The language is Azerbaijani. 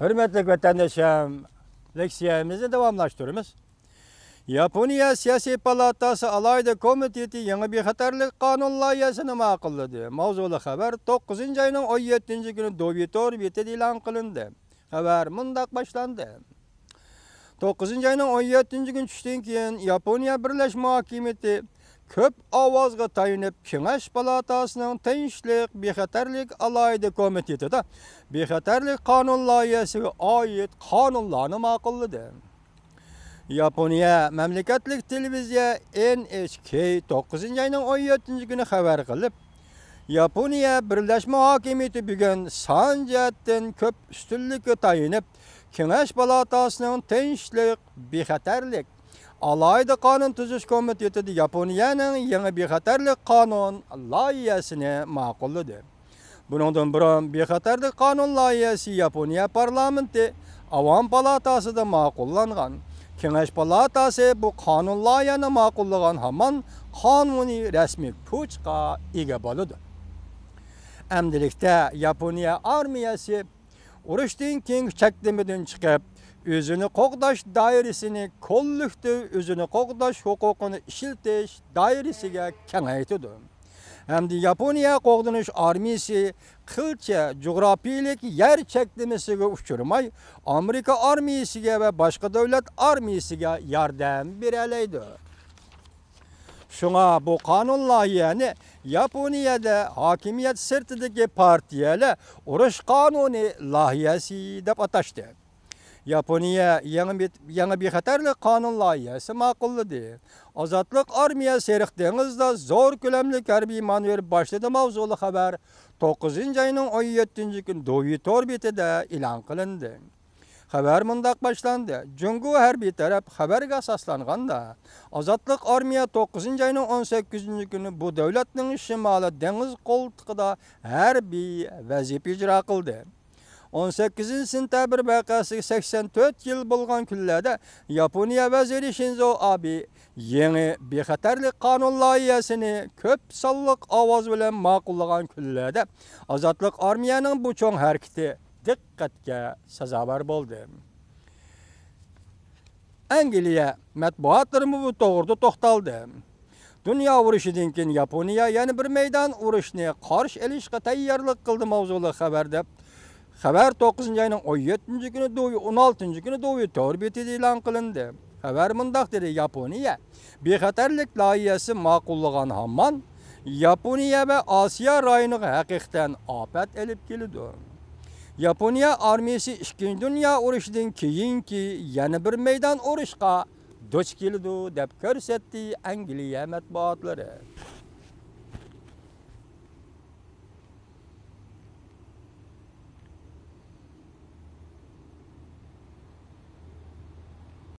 Hürmetli vatandaşım, leksiyemizi devamlaştırırız. Yaponiya Siyasi Palatası Alayda Komiteti yeni bir xatarlik qanun layihasini ma'qulladi. Mavzuli xabar 9 ayning 17 kuni Dovitor betida e'lon qilindi. Xabar mundaq boshlandi. 9 ayning 17 kuni tushdan keyin Yaponiya Birlashma Hokimiyati ko'p ovozga tayinib Kengash palatasining tinchlik bexatarlik alayda komitetida bexatarlik qonun loyihasiga oid qonunlarni ma'qulladi. Yaponiya mamlakatlik televiziya NHK 9 ayning 17 kuni xabar qilib, Yaponiya Birlashma hokimiyati bugun son jihatdan ko'p ustunlikka tayinib, Kengash palatasining tinchlik bexatarlik alayda qonun tuzish komitetida Yaponiyaning yangi bexatarlik qonun loyihasini ma'qulladi. Buningdan burun bexatarlik qonun loyihasi Yaponiya parlamenti Avam palatasida ma'qullangan. Kengash palatasi bu qonun loyihani ma'qullagan hamon qonuniy rasmiy kuchga ega bo'ladi. Amdilikda Yaponiya armiyasi urushdan keyin cheklamadan chiqib, Özünü qoqdaş dairesini kollüktü, özünü qoqdaş hukukunu işiltiş dairesiga kengaytidi. Hamdi Yaponiya qoqdunish armiyasi qilcha coğrafiylik yer cheklimisiga uchurmay, Amerika armiyasiga va boshqa davlat armiyasiga yordam beralaydi. Şuna bu kanun layihani Yaponiyada hakimiyet sırtidagi partiyalar urush qonuni layihasi deb atashdi. Yaponiya yangi yangi bexatarlik qonun loyihasi ma'qulladi. Ozodlik armiya Seriq dengizda zo'r ko'lamli harbiy manevr boshladi mavzuli xabar 9 ayning 17 kun Dovi torbetida e'lon qilindi. Xabar mundaq boshlandi. Jungu harbiy taraf xabarga asoslanganda, Ozodlik armiya 9 ayning 18 kuni bu davlatning shimoli dengiz qo'ltiqida harbiy vazifa ijro qildi. 18 sentabr vaqasi 84 yil bo'lgan kunlarda Yaponiya vaziri Shinzo Abe yangi bexatarlik qonun loyihasini ko'p sonliq ovoz bilan ma'qullagan kunlarda Ozodlik armiyaning bu cho'ng harakati diqqatga sazovor bo'ldi. Angliya matbuotlari bu to'g'rida to'xtaldi. Dunyo urushidan keyin Yaponiya yana bir maydon urushni qarshi olishga tayyorlik qildi mavzuli xabarda Xabar 9 ayning 17 kuni Dovi 16 kuni Dovi torbetida e'lon qilindi. Xabar mundaq dedi Yaponiya bexatarlik loyihasi ma'qullagan hamon Yaponiya va Osiyo rayoniga haqiqatan ofat elib keldi. Yaponiya armiyasi 2 dunyo urushidan keyinki yana bir maydon urushga duch keldi deb ko'rsatdi Angliya matbuotlari.